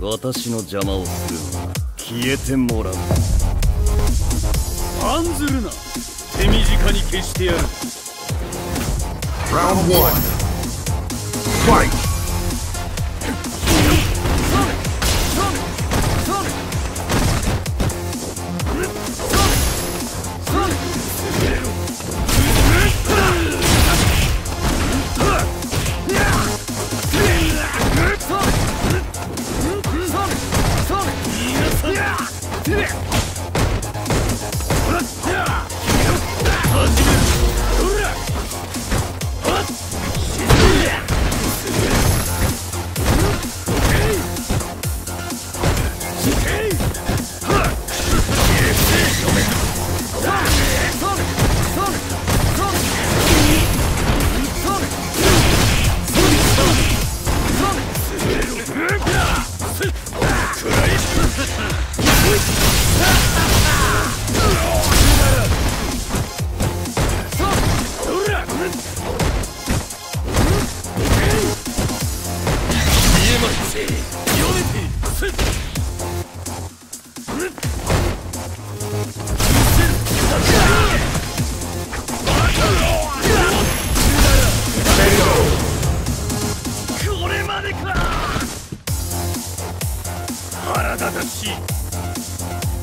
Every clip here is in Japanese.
私の邪魔をするのは消えてもらう案ずるな手短に消してやる Round one. Fight!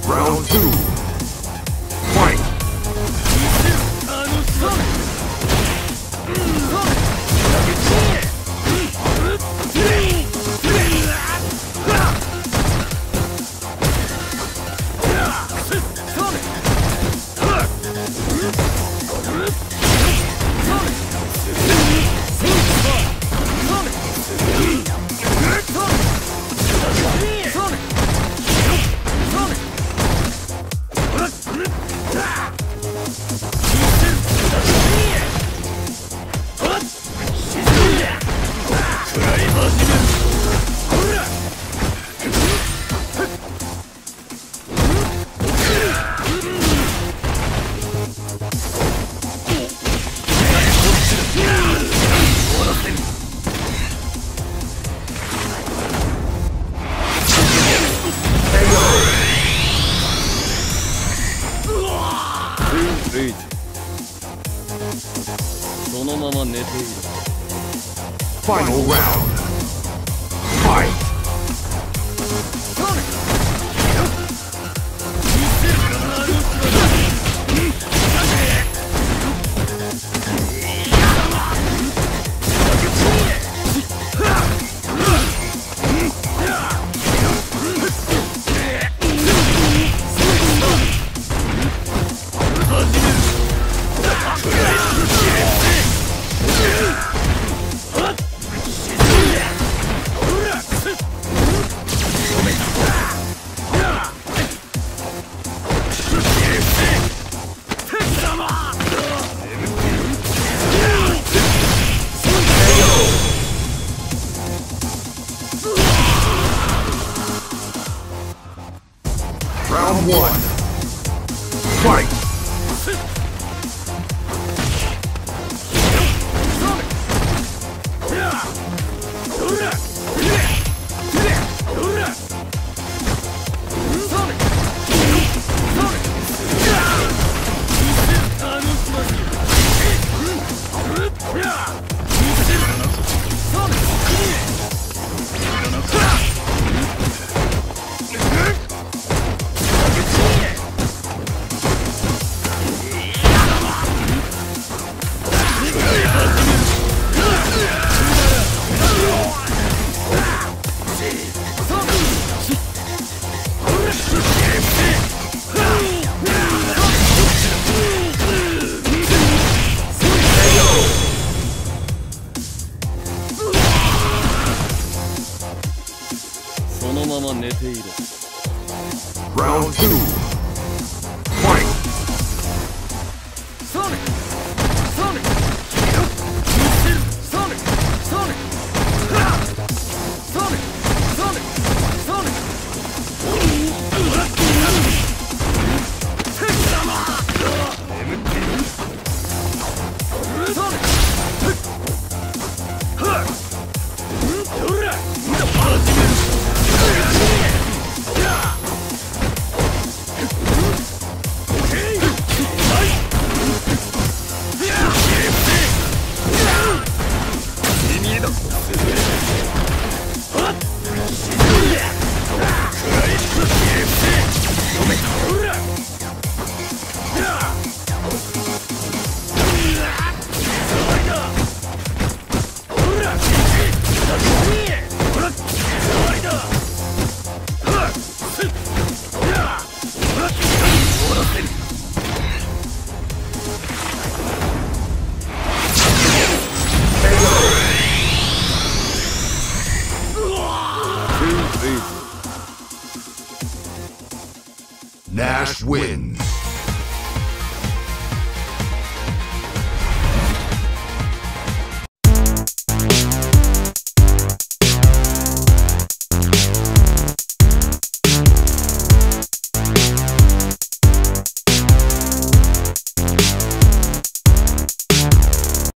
Round two. it is. Final round. Fight! One. Fight! まま寝ていろ。Round 2 Não, não, não, não. Nash wins.